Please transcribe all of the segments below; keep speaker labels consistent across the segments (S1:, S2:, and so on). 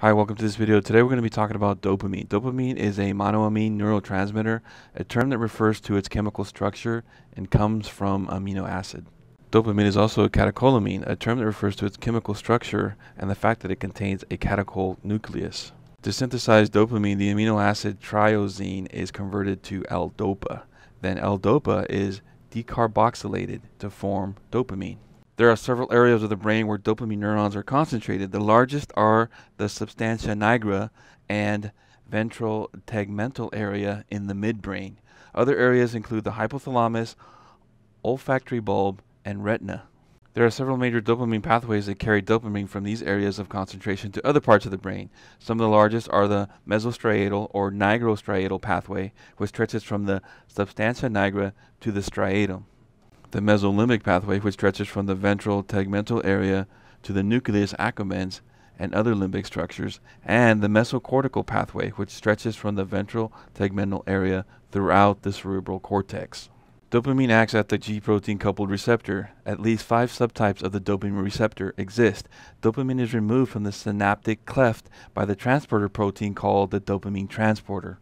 S1: Hi, welcome to this video. Today we're going to be talking about dopamine. Dopamine is a monoamine neurotransmitter, a term that refers to its chemical structure and comes from amino acid. Dopamine is also a catecholamine, a term that refers to its chemical structure and the fact that it contains a catechol nucleus. To synthesize dopamine, the amino acid tyrosine is converted to L-DOPA. Then L-DOPA is decarboxylated to form dopamine. There are several areas of the brain where dopamine neurons are concentrated. The largest are the substantia nigra and ventral tegmental area in the midbrain. Other areas include the hypothalamus, olfactory bulb, and retina. There are several major dopamine pathways that carry dopamine from these areas of concentration to other parts of the brain. Some of the largest are the mesostriatal or nigrostriatal pathway, which stretches from the substantia nigra to the striatum the mesolimbic pathway, which stretches from the ventral tegmental area to the nucleus accumbens and other limbic structures, and the mesocortical pathway, which stretches from the ventral tegmental area throughout the cerebral cortex. Dopamine acts at the G protein coupled receptor. At least five subtypes of the dopamine receptor exist. Dopamine is removed from the synaptic cleft by the transporter protein called the dopamine transporter.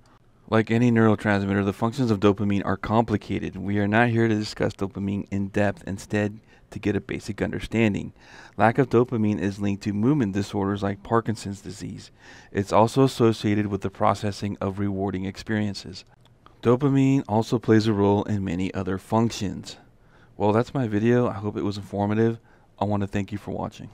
S1: Like any neurotransmitter, the functions of dopamine are complicated. We are not here to discuss dopamine in depth, instead, to get a basic understanding. Lack of dopamine is linked to movement disorders like Parkinson's disease. It's also associated with the processing of rewarding experiences. Dopamine also plays a role in many other functions. Well, that's my video. I hope it was informative. I want to thank you for watching.